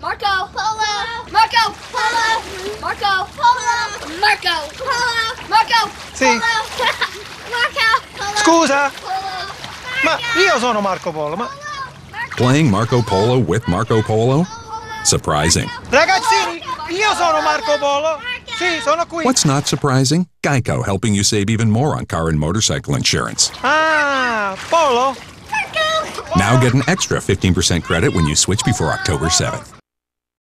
Marco. Polo. Marco. Polo. Marco. Polo. Marco. Polo. Marco. Sì. Polo. Marco. Polo. Scusa, Polo. ma io sono Marco Polo, ma Playing Marco Polo with Marco Polo? Surprising. ragazzini, io sono Marco Polo. Sì, sono qui. What's not surprising? Geico helping you save even more on car and motorcycle insurance. Ah, Polo? Now get an extra 15% credit when you switch before October 7th.